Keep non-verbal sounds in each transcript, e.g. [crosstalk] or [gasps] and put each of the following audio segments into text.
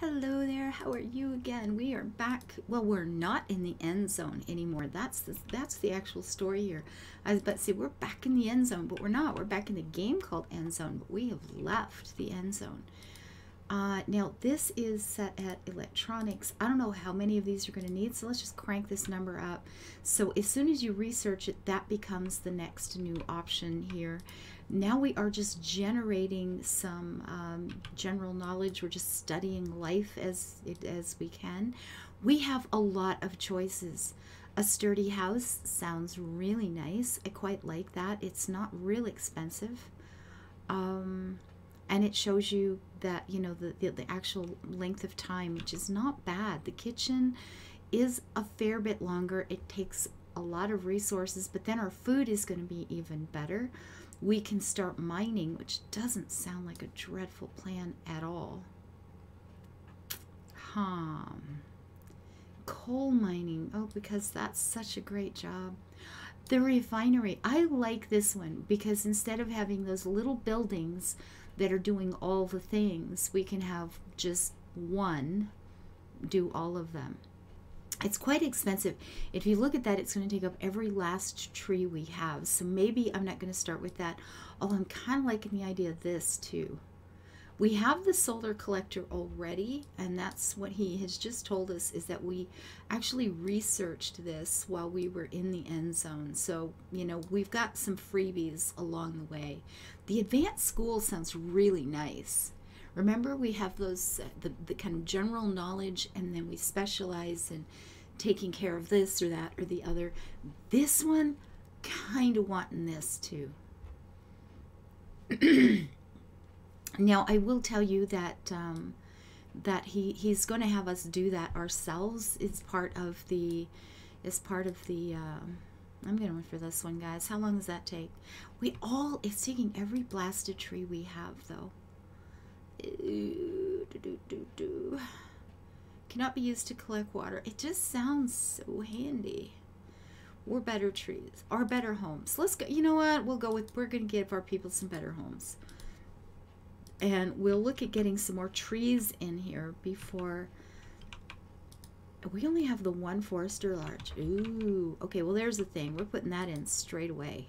Hello there. How are you again? We are back. Well, we're not in the end zone anymore. That's the, that's the actual story here. I was about to say we're back in the end zone, but we're not. We're back in the game called Endzone, but we have left the end zone. Uh, now this is set at electronics. I don't know how many of these you're going to need, so let's just crank this number up. So as soon as you research it, that becomes the next new option here. Now we are just generating some um, general knowledge. We're just studying life as as we can. We have a lot of choices. A sturdy house sounds really nice. I quite like that. It's not real expensive. Um, and it shows you that you know the, the, the actual length of time which is not bad the kitchen is a fair bit longer it takes a lot of resources but then our food is going to be even better we can start mining, which doesn't sound like a dreadful plan at all. Hmm. Coal mining. Oh, because that's such a great job. The refinery. I like this one because instead of having those little buildings that are doing all the things, we can have just one do all of them it's quite expensive. If you look at that, it's going to take up every last tree we have. So maybe I'm not going to start with that. Although I'm kind of liking the idea of this too. We have the solar collector already, and that's what he has just told us is that we actually researched this while we were in the end zone. So, you know, we've got some freebies along the way. The advanced school sounds really nice. Remember, we have those, uh, the, the kind of general knowledge, and then we specialize in taking care of this or that or the other. This one, kind of wanting this too. [clears throat] now, I will tell you that um, that he he's going to have us do that ourselves. It's part of the is part of the. Um, I'm going for this one, guys. How long does that take? We all, it's taking every blasted tree we have, though. Do, do, do, do. Cannot be used to collect water. It just sounds so handy. Or better trees. Or better homes. Let's go. You know what? We'll go with, we're going to give our people some better homes. And we'll look at getting some more trees in here before. We only have the one forester larch. Ooh. Okay, well, there's the thing. We're putting that in straight away.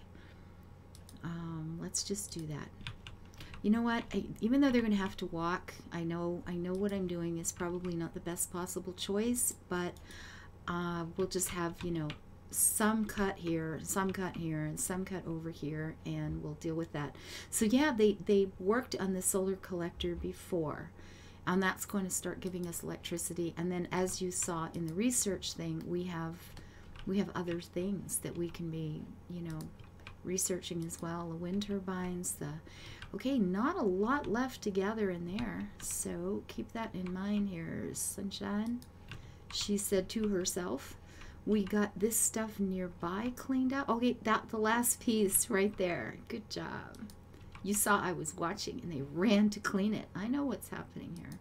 Um, let's just do that you know what? I, even though they're going to have to walk i know i know what i'm doing is probably not the best possible choice but uh, we'll just have you know some cut here some cut here and some cut over here and we'll deal with that. So yeah they they worked on the solar collector before and that's going to start giving us electricity. And then as you saw in the research thing we have we have other things that we can be you know researching as well the wind turbines the Okay, not a lot left to gather in there, so keep that in mind here, Sunshine. She said to herself, we got this stuff nearby cleaned up. Okay, that the last piece right there. Good job. You saw I was watching and they ran to clean it. I know what's happening here.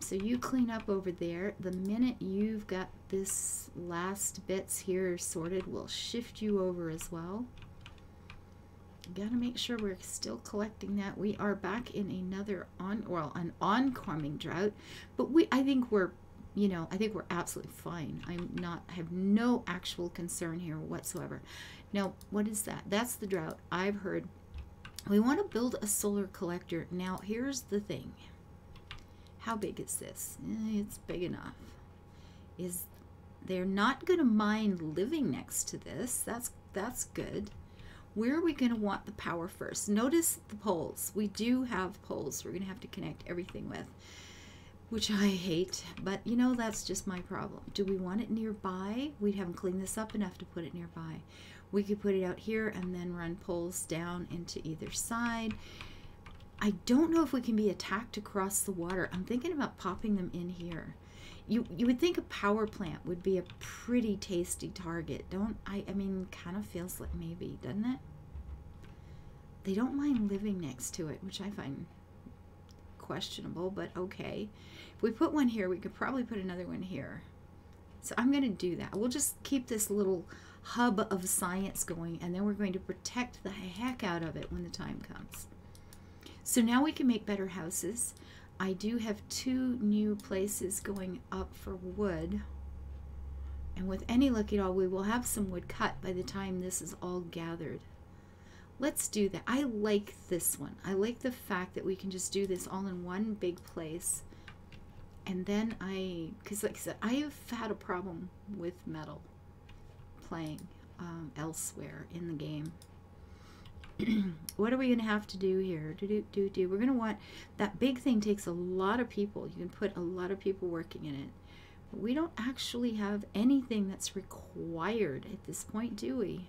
So you clean up over there. The minute you've got this last bits here sorted, we'll shift you over as well gotta make sure we're still collecting that. We are back in another on well an oncoming drought, but we I think we're you know I think we're absolutely fine. I'm not I have no actual concern here whatsoever. Now what is that? That's the drought. I've heard we want to build a solar collector. Now here's the thing. How big is this? Eh, it's big enough. Is they're not going to mind living next to this. That's that's good where are we going to want the power first? Notice the poles. We do have poles we're going to have to connect everything with, which I hate, but you know, that's just my problem. Do we want it nearby? We haven't cleaned this up enough to put it nearby. We could put it out here and then run poles down into either side. I don't know if we can be attacked across the water. I'm thinking about popping them in here you you would think a power plant would be a pretty tasty target don't i i mean kind of feels like maybe doesn't it they don't mind living next to it which i find questionable but okay. If we put one here we could probably put another one here. So i'm going to do that. We'll just keep this little hub of science going and then we're going to protect the heck out of it when the time comes. So now we can make better houses. I do have two new places going up for wood. And with any luck at all, we will have some wood cut by the time this is all gathered. Let's do that. I like this one. I like the fact that we can just do this all in one big place. And then I, because like I said, I have had a problem with metal playing um, elsewhere in the game. [clears throat] what are we going to have to do here? Do, do, do, do. We're going to want, that big thing takes a lot of people. You can put a lot of people working in it. We don't actually have anything that's required at this point, do we?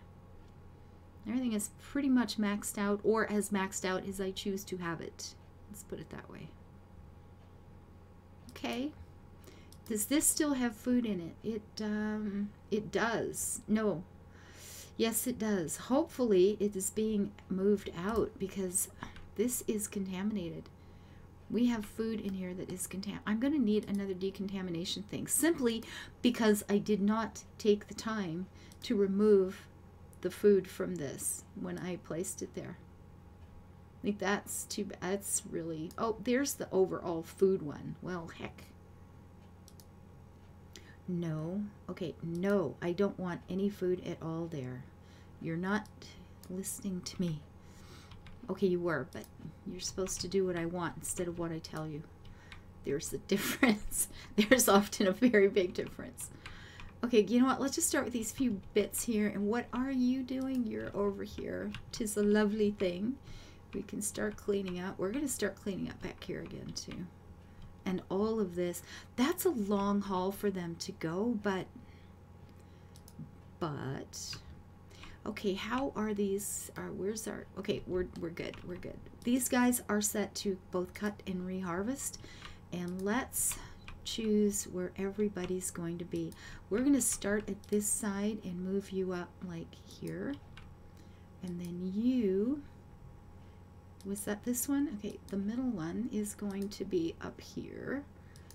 Everything is pretty much maxed out, or as maxed out as I choose to have it. Let's put it that way. Okay. Does this still have food in it? It, um, it does. No, Yes, it does. Hopefully, it is being moved out because this is contaminated. We have food in here that is contaminated. I'm going to need another decontamination thing simply because I did not take the time to remove the food from this when I placed it there. I think that's too bad. That's really. Oh, there's the overall food one. Well, heck. No. Okay, no. I don't want any food at all there. You're not listening to me. Okay, you were, but you're supposed to do what I want instead of what I tell you. There's a [laughs] difference. There's often a very big difference. Okay, you know what? Let's just start with these few bits here. And what are you doing? You're over here. Tis a lovely thing. We can start cleaning up. We're going to start cleaning up back here again, too. And all of this. That's a long haul for them to go, but... But okay how are these are where's our okay we're, we're good we're good these guys are set to both cut and reharvest and let's choose where everybody's going to be we're going to start at this side and move you up like here and then you was that this one okay the middle one is going to be up here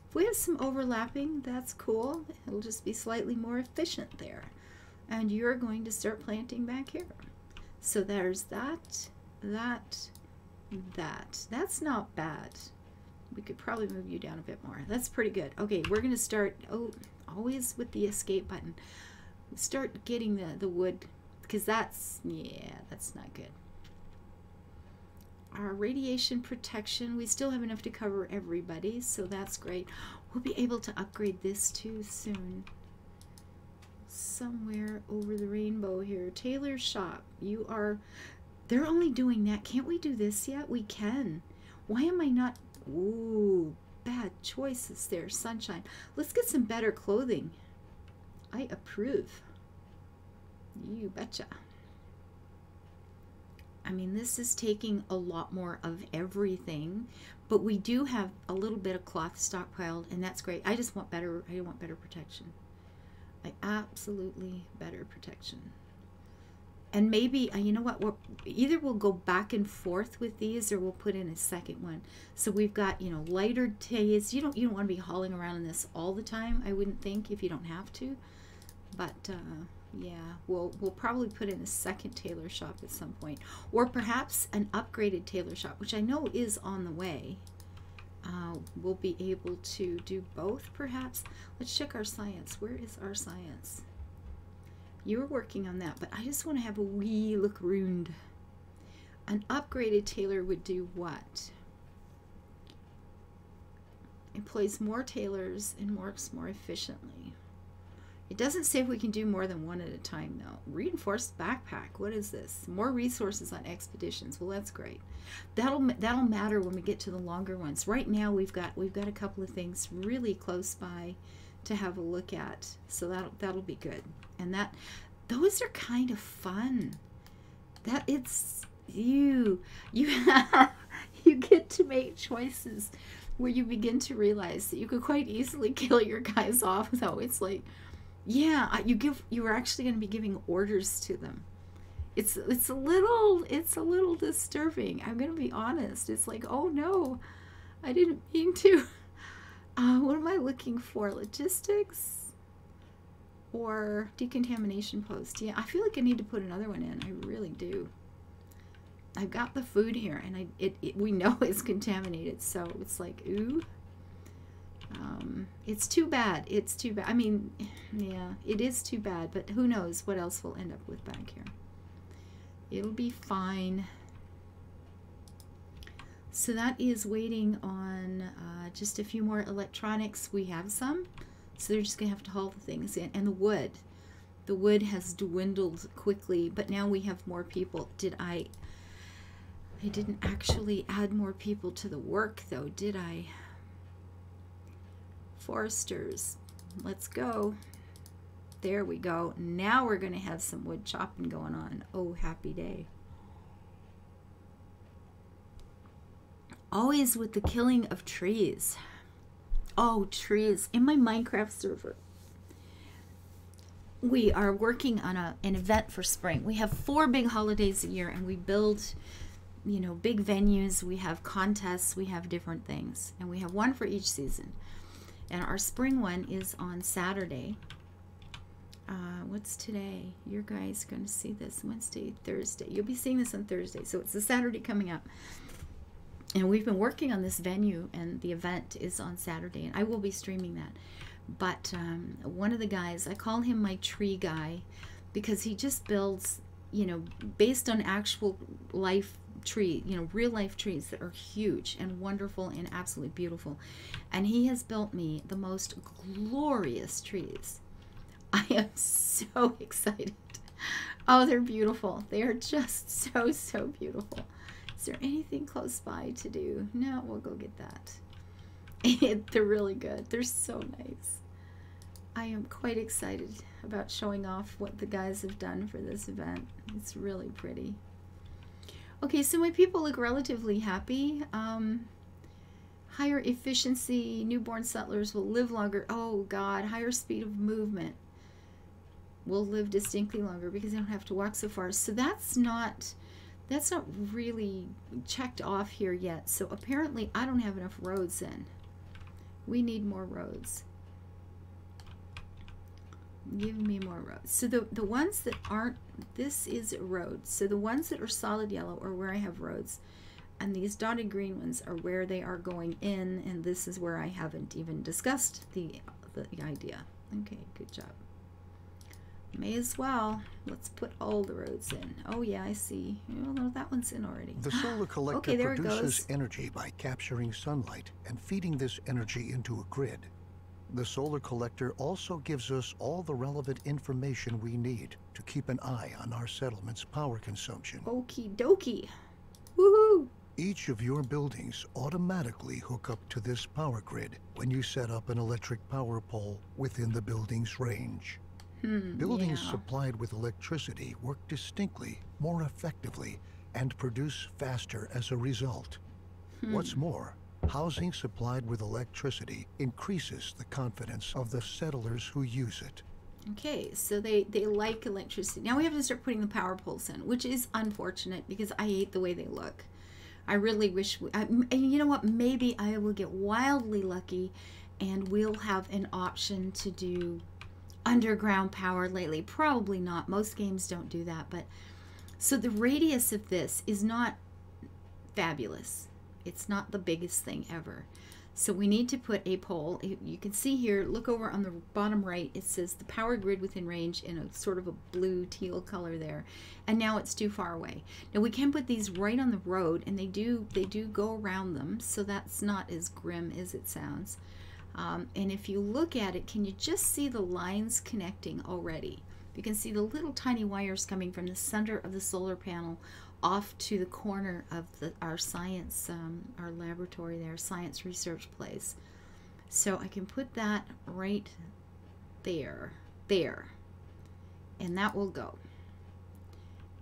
if we have some overlapping that's cool it'll just be slightly more efficient there and you're going to start planting back here. So there's that, that, that. That's not bad. We could probably move you down a bit more. That's pretty good. Okay, we're going to start, oh, always with the escape button. Start getting the, the wood, because that's, yeah, that's not good. Our radiation protection, we still have enough to cover everybody, so that's great. We'll be able to upgrade this too soon somewhere over the rainbow here. Tailor's shop. You are. They're only doing that. Can't we do this yet? We can. Why am I not. Ooh, bad choices there. Sunshine. Let's get some better clothing. I approve. You betcha. I mean, this is taking a lot more of everything, but we do have a little bit of cloth stockpiled, and that's great. I just want better. I want better protection. I absolutely better protection. And maybe, uh, you know what, we're, either we'll go back and forth with these or we'll put in a second one. So we've got, you know, lighter tays. You don't, you don't want to be hauling around in this all the time, I wouldn't think, if you don't have to. But, uh, yeah, we'll, we'll probably put in a second tailor shop at some point. Or perhaps an upgraded tailor shop, which I know is on the way uh, we'll be able to do both perhaps. Let's check our science. Where is our science? You were working on that, but I just want to have a wee look round. An upgraded tailor would do what? Employs more tailors and works more efficiently. It doesn't say if we can do more than one at a time, though. Reinforced backpack. What is this? More resources on expeditions. Well, that's great. That'll that'll matter when we get to the longer ones. Right now, we've got we've got a couple of things really close by to have a look at, so that that'll be good. And that those are kind of fun. That it's you you have, [laughs] you get to make choices where you begin to realize that you could quite easily [laughs] kill your guys off without it's like yeah, you give you were actually going to be giving orders to them. It's it's a little it's a little disturbing. I'm going to be honest. It's like, "Oh no. I didn't mean to." [laughs] Uh, what am I looking for? Logistics or decontamination post? Yeah, I feel like I need to put another one in. I really do. I've got the food here, and I it, it we know [laughs] it's contaminated, so it's like ooh. Um, it's too bad. It's too bad. I mean, [sighs] yeah, it is too bad. But who knows what else we'll end up with back here. It'll be fine. So that is waiting on uh, just a few more electronics. We have some, so they're just gonna have to haul the things in. And the wood, the wood has dwindled quickly, but now we have more people. Did I? I didn't actually add more people to the work though, did I? Foresters, let's go. There we go. Now we're gonna have some wood chopping going on. Oh, happy day. Always with the killing of trees. Oh, trees. In my Minecraft server, we are working on a, an event for spring. We have four big holidays a year and we build, you know, big venues. We have contests, we have different things. And we have one for each season. And our spring one is on Saturday. Uh, what's today? You guys going to see this Wednesday, Thursday. You'll be seeing this on Thursday. So it's the Saturday coming up and we've been working on this venue and the event is on saturday and i will be streaming that. But um, one of the guys i call him my tree guy because he just builds you know based on actual life tree you know real life trees that are huge and wonderful and absolutely beautiful. And he has built me the most glorious trees. I am so [laughs] excited. Oh they're beautiful. They are just so so beautiful there anything close by to do? No, we'll go get that. [laughs] They're really good. They're so nice. I am quite excited about showing off what the guys have done for this event. It's really pretty. Okay, so my people look relatively happy. Um, higher efficiency, newborn settlers will live longer. Oh God, higher speed of movement will live distinctly longer because they don't have to walk so far. So that's not that's not really checked off here yet. So apparently I don't have enough roads in. We need more roads. Give me more roads. So the, the ones that aren't, this is roads. So the ones that are solid yellow are where I have roads. And these dotted green ones are where they are going in. And this is where I haven't even discussed the, the idea. Okay, good job. May as well. Let's put all the roads in. Oh yeah, I see. Oh that one's in already. The solar [gasps] collector okay, produces energy by capturing sunlight and feeding this energy into a grid. The solar collector also gives us all the relevant information we need to keep an eye on our settlement's power consumption. Okie dokie. Woohoo! Each of your buildings automatically hook up to this power grid when you set up an electric power pole within the building's range. Hmm, Buildings yeah. supplied with electricity work distinctly, more effectively, and produce faster as a result. Hmm. What's more, housing supplied with electricity increases the confidence of the settlers who use it. Okay, so they, they like electricity. Now we have to start putting the power poles in, which is unfortunate because I hate the way they look. I really wish, we, I, and you know what, maybe I will get wildly lucky and we'll have an option to do underground power lately. Probably not. Most games don't do that. But so the radius of this is not fabulous. It's not the biggest thing ever. So we need to put a pole. You can see here, look over on the bottom right, it says the power grid within range in a sort of a blue teal color there. And now it's too far away. Now we can put these right on the road and they do they do go around them, so that's not as grim as it sounds. Um, and if you look at it, can you just see the lines connecting already? You can see the little tiny wires coming from the center of the solar panel off to the corner of the, our science, um, our laboratory there, science research place. So I can put that right there, there, and that will go.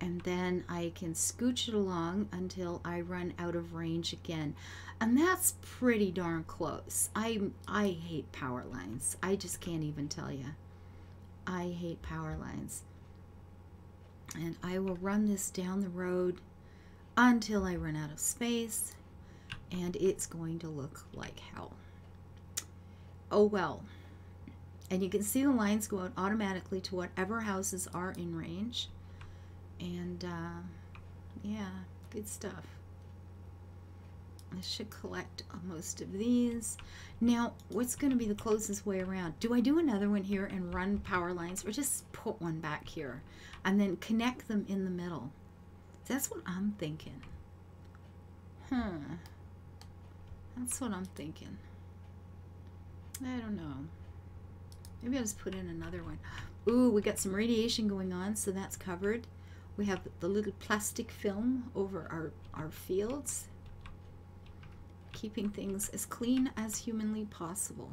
And then I can scooch it along until I run out of range again and that's pretty darn close. I I hate power lines. I just can't even tell you. I hate power lines. And I will run this down the road until I run out of space and it's going to look like hell. Oh well. And you can see the lines go out automatically to whatever houses are in range. And uh, yeah, Good stuff. I should collect most of these. Now, what's going to be the closest way around? Do I do another one here and run power lines or just put one back here and then connect them in the middle? That's what I'm thinking. Huh. That's what I'm thinking. I don't know. Maybe I'll just put in another one. Ooh, we got some radiation going on, so that's covered. We have the little plastic film over our, our fields, keeping things as clean as humanly possible.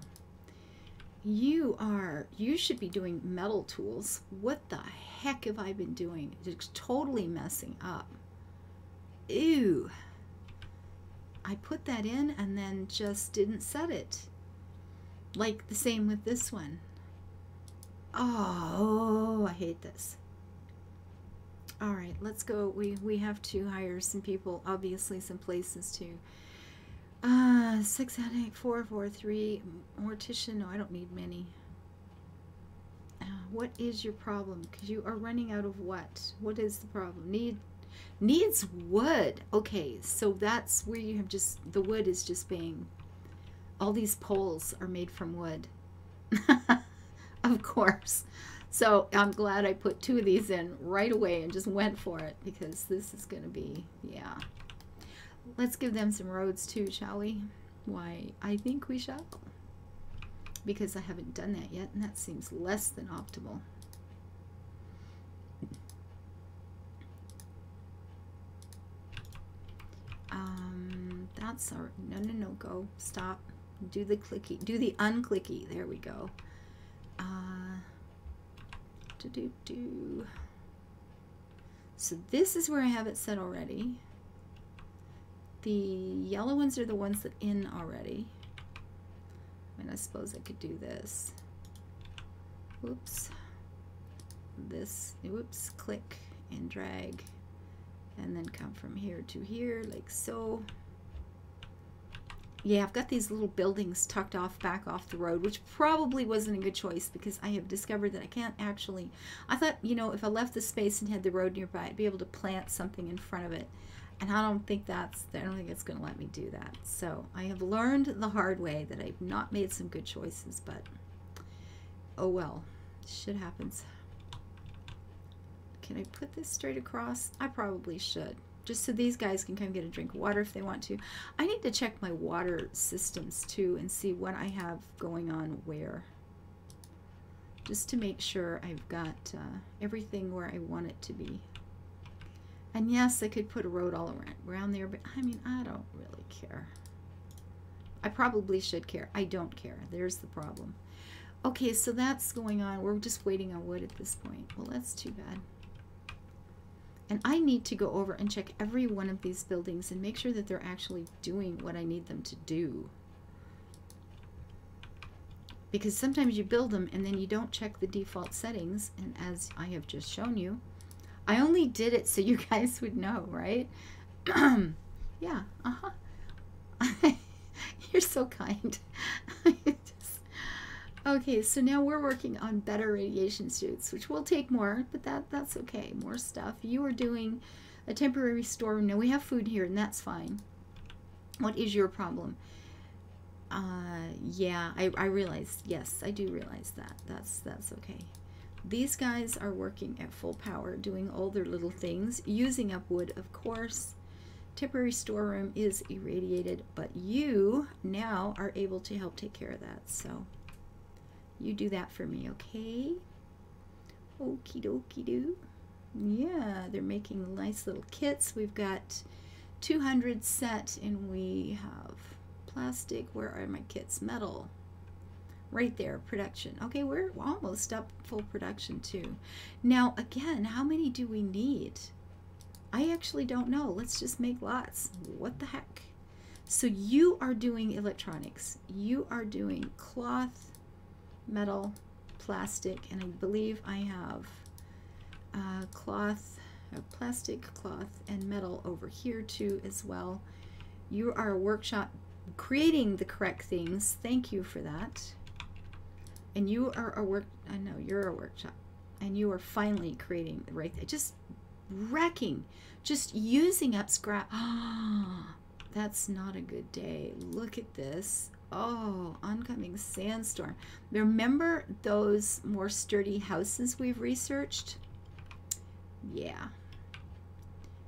You are, you should be doing metal tools. What the heck have I been doing? It's totally messing up. Ew. I put that in and then just didn't set it. Like the same with this one. Oh, I hate this. All right, let's go. We we have to hire some people, obviously some places to. Uh, six out eight, four, four, three. Mortician. No, I don't need many. Uh, what is your problem? Because you are running out of what? What is the problem? Need needs wood. Okay, so that's where you have just the wood is just being. All these poles are made from wood. [laughs] of course. So I'm glad I put two of these in right away and just went for it because this is going to be, yeah. Let's give them some roads too, shall we? Why, I think we shall. Because I haven't done that yet, and that seems less than optimal. Um, that's our, no, no, no, go, stop. Do the clicky, do the unclicky. There we go. Uh, do do do. So this is where I have it set already. The yellow ones are the ones that in already. I mean, I suppose I could do this. Whoops. This, whoops, click and drag. And then come from here to here, like so yeah, I've got these little buildings tucked off back off the road, which probably wasn't a good choice because I have discovered that I can't actually. I thought, you know, if I left the space and had the road nearby, I'd be able to plant something in front of it. And I don't think that's, I don't think it's going to let me do that. So I have learned the hard way that I've not made some good choices, but oh well, shit happens. Can I put this straight across? I probably should just so these guys can come get a drink of water if they want to. I need to check my water systems too and see what I have going on where. Just to make sure I've got uh, everything where I want it to be. And yes, I could put a road all around, around there, but I mean, I don't really care. I probably should care. I don't care. There's the problem. Okay, so that's going on. We're just waiting on wood at this point. Well, that's too bad. And I need to go over and check every one of these buildings and make sure that they're actually doing what I need them to do. Because sometimes you build them and then you don't check the default settings. And as I have just shown you, I only did it so you [laughs] guys would know, right? [clears throat] yeah, uh-huh. [laughs] You're so kind. [laughs] Okay, so now we're working on better radiation suits, which will take more, but that that's okay. More stuff. You are doing a temporary storeroom. Now we have food here, and that's fine. What is your problem? Uh, yeah, I, I realize. Yes, I do realize that. That's that's okay. These guys are working at full power, doing all their little things, using up wood, of course. Temporary storeroom is irradiated, but you now are able to help take care of that. So. You do that for me, okay? Okie dokie doo. Yeah, they're making nice little kits. We've got 200 set and we have plastic. Where are my kits? Metal. Right there, production. Okay, we're almost up full production too. Now, again, how many do we need? I actually don't know. Let's just make lots. What the heck? So you are doing electronics. You are doing cloth, metal, plastic, and I believe I have uh, cloth, plastic, cloth, and metal over here too as well. You are a workshop creating the correct things. Thank you for that. And you are a work, I know you're a workshop, and you are finally creating the right. Just wrecking, just using up scrap. Ah, [gasps] that's not a good day. Look at this. Oh, oncoming sandstorm. Remember those more sturdy houses we've researched? Yeah.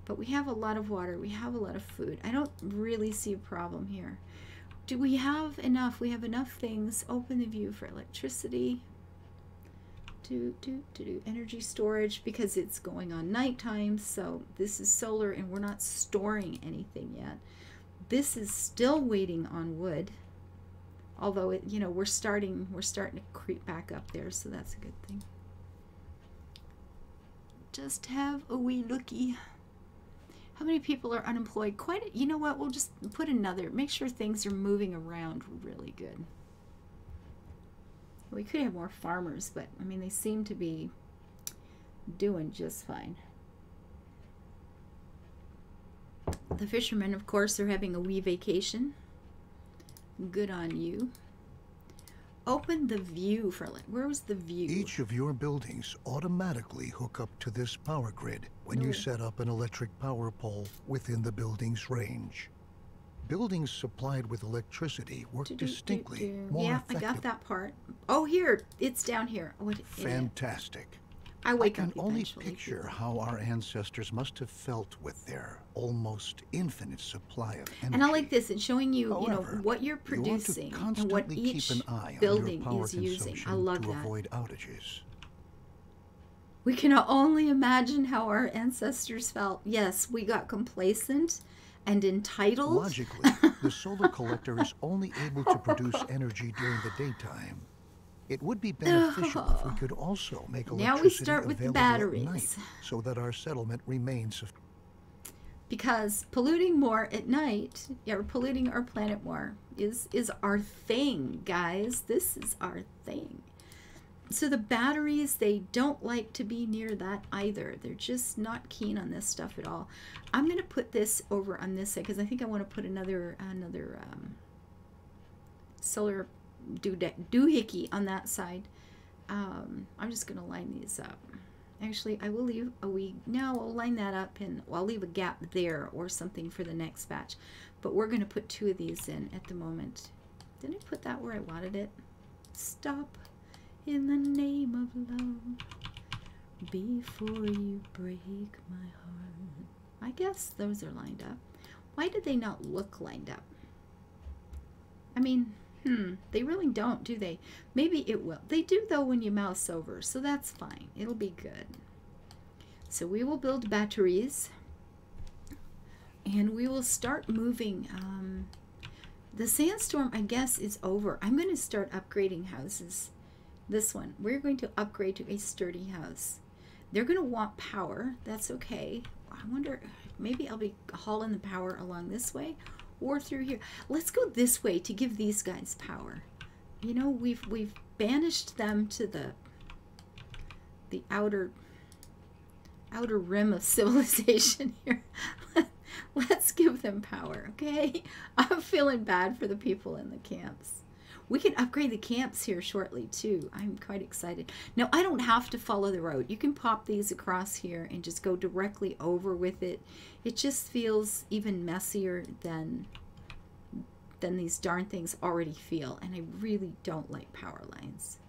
But we have a lot of water. We have a lot of food. I don't really see a problem here. Do we have enough? We have enough things. Open the view for electricity. Do, do, do, do. Energy storage because it's going on nighttime. So this is solar and we're not storing anything yet. This is still waiting on wood although it you know we're starting we're starting to creep back up there so that's a good thing. Just have a wee looky. How many people are unemployed? Quite you know what? We'll just put another make sure things are moving around really good. We could have more farmers but i mean they seem to be doing just fine. The fishermen of course are having a wee vacation Good on you. Open the view for like where was the view? Each of your buildings automatically hook up to this power grid when no. you set up an electric power pole within the building's range. Buildings supplied with electricity work do, distinctly do, do. more Yeah, I got that part. Oh, here it's down here. What? Fantastic. I wake I can only picture how our ancestors must have felt with their almost infinite supply of energy. And I like this. It's showing you, However, you know, what you're producing you and what each building is using. I love to that. avoid outages. We can only imagine how our ancestors felt. Yes, we got complacent and entitled. Logically, the solar collector is only able to [laughs] produce energy during the daytime it would be beneficial oh. if we could also make electricity now we start with the batteries. so that our settlement remains because polluting more at night or polluting our planet more is is our thing guys. This is our thing. So the batteries they don't like to be near that either. They're just not keen on this stuff at all. I'm going to put this over on this side because i think i want to put another another um, solar doohickey on that side. Um, I'm just going to line these up. Actually, I will leave a wee, no, I'll line that up and I'll leave a gap there or something for the next batch. But we're going to put two of these in at the moment. Didn't I put that where I wanted it? Stop in the name of love before you break my heart. I guess those are lined up. Why did they not look lined up? I mean, Hmm, they really don't, do they? Maybe it will. They do, though, when you mouse over, so that's fine. It'll be good. So we will build batteries, and we will start moving. Um, the sandstorm, I guess, is over. I'm going to start upgrading houses. This one, we're going to upgrade to a sturdy house. They're going to want power. That's okay. I wonder, maybe I'll be hauling the power along this way, or through here. Let's go this way to give these guys power. You know, we've we've banished them to the the outer outer rim of [laughs] civilization here. Let's give them power, okay? [laughs] I'm feeling bad for the people in the camps. We can upgrade the camps here shortly too. I'm quite excited. Now, I don't have to follow the road. You can pop these across here and just go directly over with it. It just feels even messier than than these darn things already feel. And I really don't like power lines.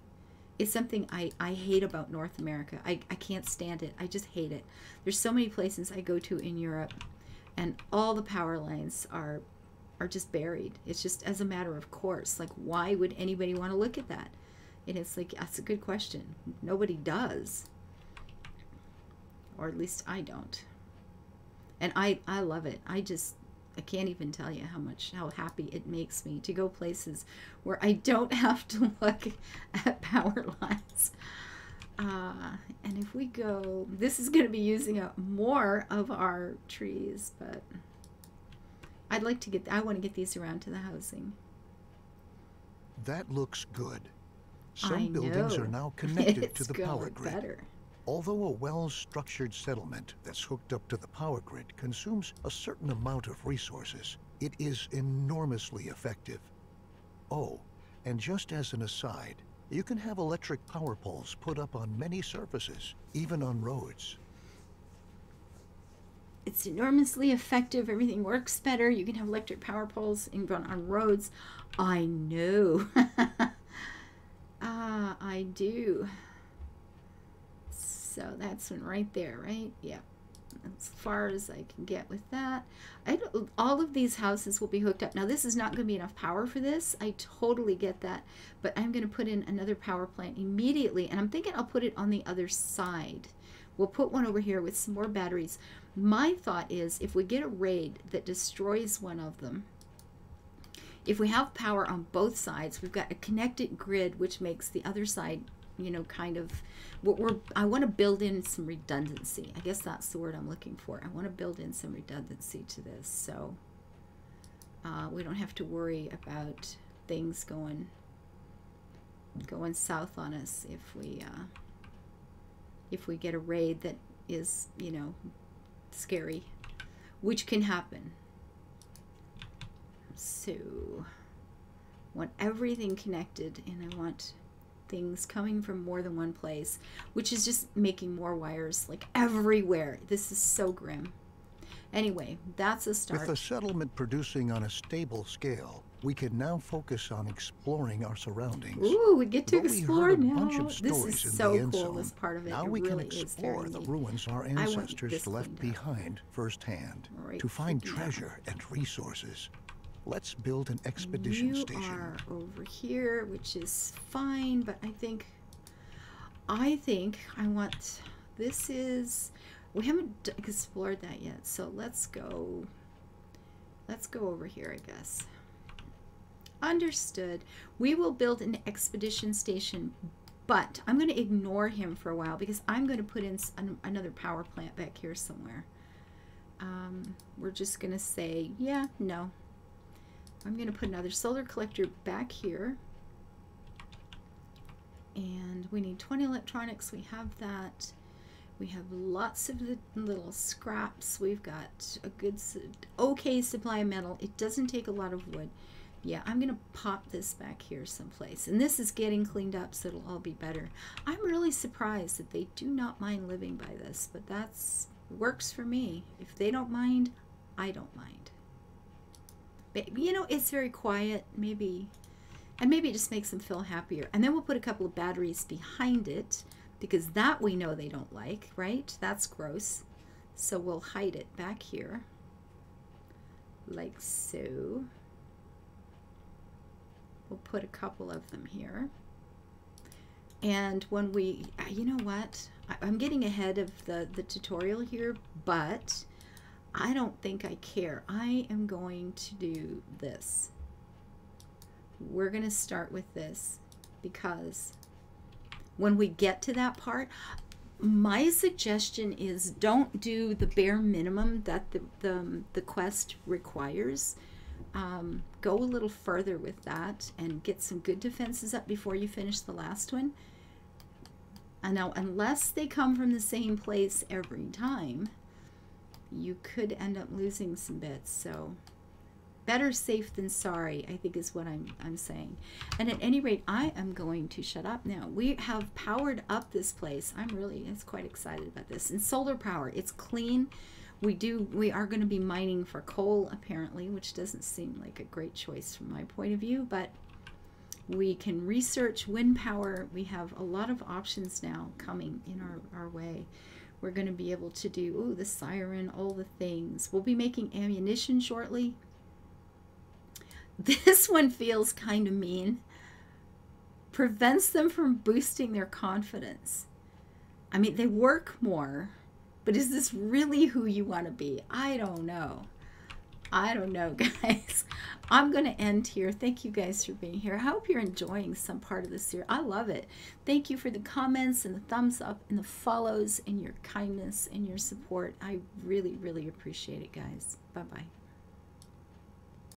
It's something I, I hate about North America. I, I can't stand it. I just hate it. There's so many places I go to in Europe and all the power lines are are just buried. It's just as a matter of course. Like, why would anybody want to look at that? And it's like, that's a good question. Nobody does. Or at least I don't. And I, I love it. I just, I can't even tell you how much, how happy it makes me to go places where I don't [laughs] have to look at power lines. Uh, and if we go, this is going to be using up more of our trees, but I'd like to get, I want to get these around to the housing. That looks good. Some buildings are now [laughs] connected to the power grid. Better. Although a well-structured settlement that's hooked up to the power grid consumes a certain amount of resources, it is enormously effective. Oh, and just as an aside, you can have electric power poles put up on many surfaces, even on roads. It's enormously effective. Everything works better. You can have electric power poles and run on roads. I know. [laughs] ah, I do. So that's one right there, right? Yeah as far as I can get with that. I all of these houses will be hooked up. Now this is not going to be enough power for this. I totally get that. But I'm going to put in another power plant immediately. And I'm thinking I'll put it on the other side. We'll put one over here with some more batteries. My thought is if we get a raid that destroys one of them, if we have power on both sides, we've got a connected grid which makes the other side you know, kind of what we're I want to build in some redundancy. I guess that's the word I'm looking for. I want to build in some redundancy to this so uh, we don't have to worry about things going going south on us if we uh, if we get a raid that is you know scary which can happen so want everything connected and I want things coming from more than one place, which is just making more wires like everywhere. This is so grim. Anyway, that's a start. With the settlement producing on a stable scale, we can now focus on exploring our surroundings. Ooh, we get to Though explore now. this is so cool. Zone, this part of it. Now it we really can explore the ruins our ancestors left behind firsthand right to find treasure and resources. Let's build an expedition you station. Are over here, which is fine, but I think, I think I want, this is, we haven't explored that yet, so let's go, let's go over here, I guess. Understood. We will build an expedition station, but I'm going to ignore him for a while because I'm going to put in an, another power plant back here somewhere. Um, we're just going to say, yeah, no, I'm going to put another solar collector back here. And we need 20 electronics. We have that. We have lots of the little scraps. We've got a good, okay supply of metal. It doesn't take a lot of wood. Yeah, I'm going to pop this back here someplace. And this is getting cleaned up, so it'll all be better. I'm really surprised that they do not mind living by this, but that's works for me. If they don't mind, I don't mind you know, it's very quiet, maybe, and maybe it just makes them feel happier. And then we'll put a couple of batteries behind it because that we know they don't like, right? That's gross. So we'll hide it back here like so. We'll put a couple of them here. And when we, you know what? I'm getting ahead of the, the tutorial here, but I don't think I care. I am going to do this. We're going to start with this because when we get to that part, my suggestion is don't do the bare minimum that the, the, the quest requires. Um, go a little further with that and get some good defenses up before you finish the last one. And now, unless they come from the same place every time, you could end up losing some bits. So better safe than sorry, I think is what I'm, I'm saying. And at any rate, I am going to shut up now. We have powered up this place. I'm really it's quite excited about this. And solar power, it's clean. We do we are going to be mining for coal apparently, which doesn't seem like a great choice from my point of view, but we can research wind power. We have a lot of options now coming in our, our way. We're going to be able to do, ooh, the siren, all the things. We'll be making ammunition shortly. [laughs] This one feels kind of mean. Prevents them from boosting their confidence. I mean, they work more, but is this really who you want to be? I don't know. I don't know, [laughs] guys. I'm going to end here. Thank you guys for being here. I hope you're enjoying some part of this series. I love it. Thank you for the comments and the thumbs up and the follows and your kindness and your support. I really, really appreciate it, guys. Bye-bye.